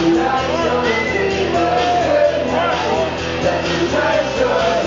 That's the